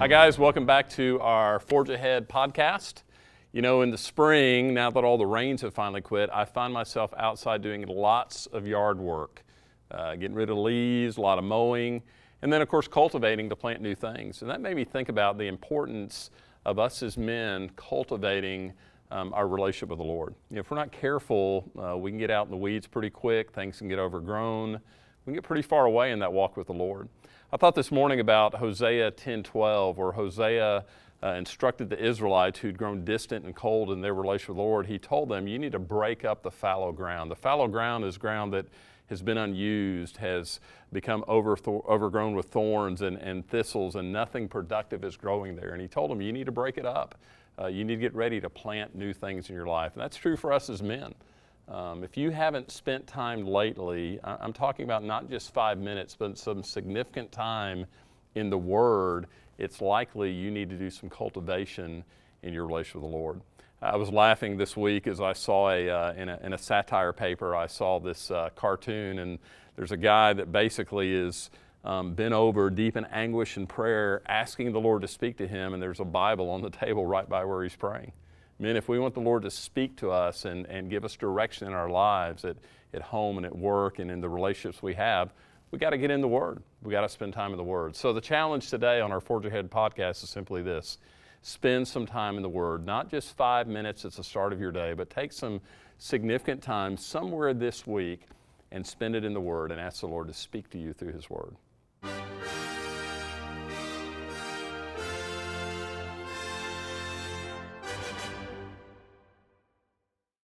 Hi, guys. Welcome back to our Forge Ahead podcast. You know, in the spring, now that all the rains have finally quit, I find myself outside doing lots of yard work, uh, getting rid of leaves, a lot of mowing, and then, of course, cultivating to plant new things. And that made me think about the importance of us as men cultivating um, our relationship with the Lord. You know, if we're not careful, uh, we can get out in the weeds pretty quick, things can get overgrown, we can get pretty far away in that walk with the Lord. I thought this morning about Hosea 10:12, where Hosea uh, instructed the Israelites who'd grown distant and cold in their relationship with the Lord. He told them, "You need to break up the fallow ground. The fallow ground is ground that has been unused, has become over overgrown with thorns and, and thistles, and nothing productive is growing there." And he told them, "You need to break it up. Uh, you need to get ready to plant new things in your life." And that's true for us as men. Um, if you haven't spent time lately, I'm talking about not just five minutes, but some significant time in the Word, it's likely you need to do some cultivation in your relationship with the Lord. I was laughing this week as I saw a, uh, in, a in a satire paper, I saw this uh, cartoon, and there's a guy that basically is um, bent over deep in anguish and prayer, asking the Lord to speak to him, and there's a Bible on the table right by where he's praying. Men, if we want the Lord to speak to us and, and give us direction in our lives at, at home and at work and in the relationships we have, we got to get in the Word. We got to spend time in the Word. So the challenge today on our Forge Ahead podcast is simply this spend some time in the Word, not just five minutes at the start of your day, but take some significant time somewhere this week and spend it in the Word and ask the Lord to speak to you through His Word.